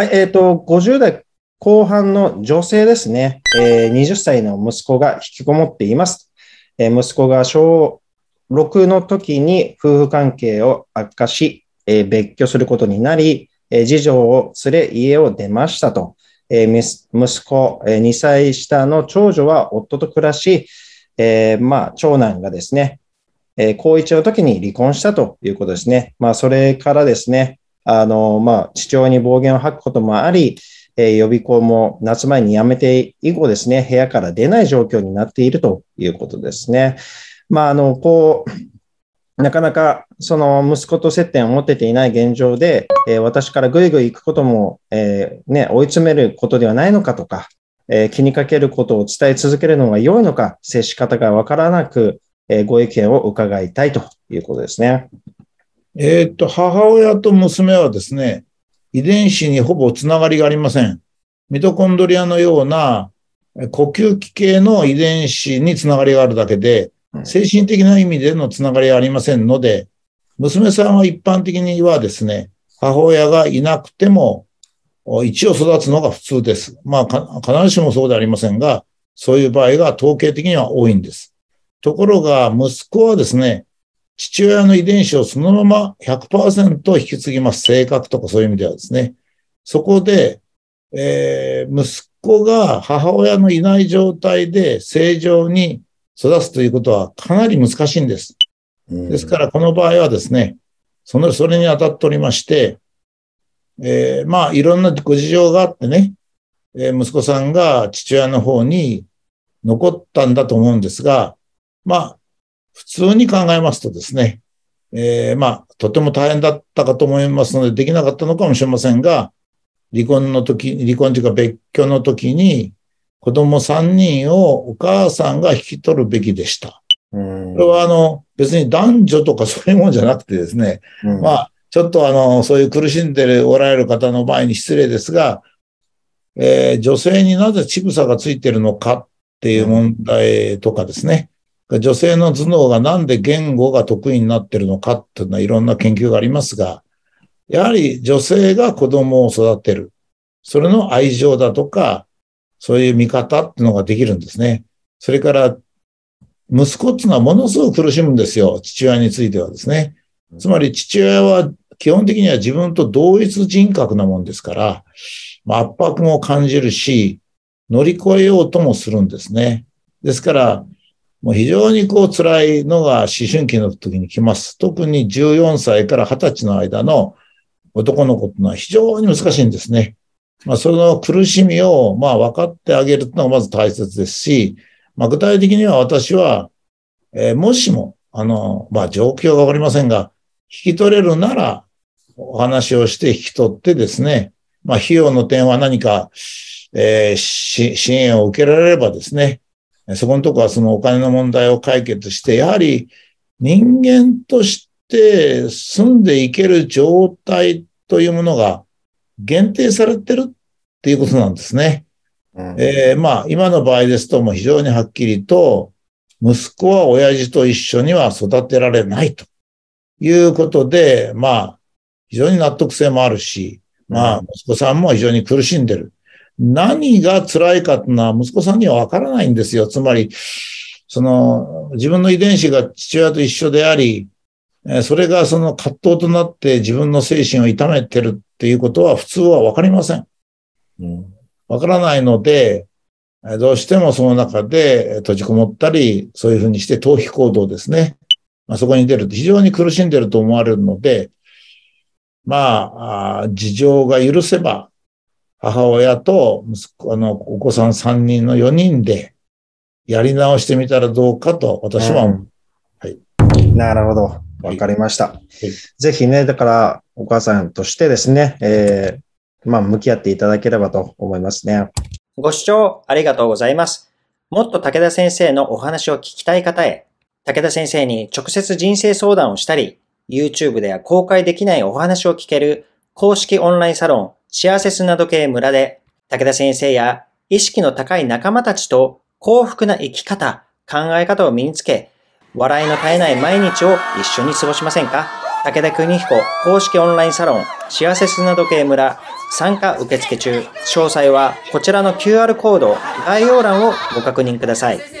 はい、えっ、ー、と、50代後半の女性ですね、えー、20歳の息子が引きこもっています。えー、息子が小6の時に夫婦関係を悪化し、えー、別居することになり、えー、次女を連れ家を出ましたと。えー、息子、えー、2歳下の長女は夫と暮らし、えー、まあ、長男がですね、えー、高一の時に離婚したということですね。まあ、それからですね、あの、まあ、父親に暴言を吐くこともあり、え、予備校も夏前に辞めて以降ですね、部屋から出ない状況になっているということですね。まあ、あの、こう、なかなかその息子と接点を持てていない現状で、え、私からぐいぐい行くことも、えー、ね、追い詰めることではないのかとか、え、気にかけることを伝え続けるのが良いのか、接し方がわからなく、えご意見を伺いたいということですね。えっと、母親と娘はですね、遺伝子にほぼつながりがありません。ミトコンドリアのような呼吸器系の遺伝子につながりがあるだけで、精神的な意味でのつながりはありませんので、娘さんは一般的にはですね、母親がいなくても、一応育つのが普通です。まあ、必ずしもそうではありませんが、そういう場合が統計的には多いんです。ところが、息子はですね、父親の遺伝子をそのまま100%引き継ぎます。性格とかそういう意味ではですね。そこで、えー、息子が母親のいない状態で正常に育つということはかなり難しいんです。ですから、この場合はですね、その、それに当たっておりまして、えー、まあ、いろんなご事情があってね、えー、息子さんが父親の方に残ったんだと思うんですが、まあ、普通に考えますとですね、えー、まあ、とても大変だったかと思いますので、できなかったのかもしれませんが、離婚の時、離婚というか別居の時に、子供3人をお母さんが引き取るべきでした。これはあの、別に男女とかそういうもんじゃなくてですね、まあ、ちょっとあの、そういう苦しんでおられる方の前に失礼ですが、えー、女性になぜ乳房がついてるのかっていう問題とかですね、女性の頭脳がなんで言語が得意になってるのかっていうのはいろんな研究がありますが、やはり女性が子供を育てる。それの愛情だとか、そういう見方っていうのができるんですね。それから、息子っていうのはものすごく苦しむんですよ。父親についてはですね。つまり父親は基本的には自分と同一人格なもんですから、圧迫も感じるし、乗り越えようともするんですね。ですから、もう非常にこう辛いのが思春期の時に来ます。特に14歳から20歳の間の男の子っていうのは非常に難しいんですね。まあ、その苦しみを、まあ、分かってあげるというのがまず大切ですし、まあ、具体的には私は、えー、もしも、あの、まあ、状況がわかりませんが、引き取れるなら、お話をして引き取ってですね、まあ、費用の点は何か、えー、支援を受けられればですね、そこのとこはそのお金の問題を解決して、やはり人間として住んでいける状態というものが限定されてるっていうことなんですね。うん、えー、まあ、今の場合ですともう非常にはっきりと、息子は親父と一緒には育てられないということで、まあ、非常に納得性もあるし、まあ、息子さんも非常に苦しんでる。何が辛いかってのは息子さんにはわからないんですよ。つまり、その、自分の遺伝子が父親と一緒であり、それがその葛藤となって自分の精神を痛めてるっていうことは普通はわかりません。わ、うん、からないので、どうしてもその中で閉じこもったり、そういうふうにして逃避行動ですね。まあ、そこに出ると非常に苦しんでると思われるので、まあ、事情が許せば、母親と息子、あの、お子さん3人の4人でやり直してみたらどうかと私は思う。うん、はい。なるほど。わかりました、はい。ぜひね、だからお母さんとしてですね、えー、まあ、向き合っていただければと思いますね。ご視聴ありがとうございます。もっと武田先生のお話を聞きたい方へ、武田先生に直接人生相談をしたり、YouTube では公開できないお話を聞ける公式オンラインサロン幸せ砂時計村で、武田先生や意識の高い仲間たちと幸福な生き方、考え方を身につけ、笑いの絶えない毎日を一緒に過ごしませんか？武田邦彦公式オンラインサロン幸せ砂時計村参加受付中。詳細はこちらの QR コード概要欄をご確認ください。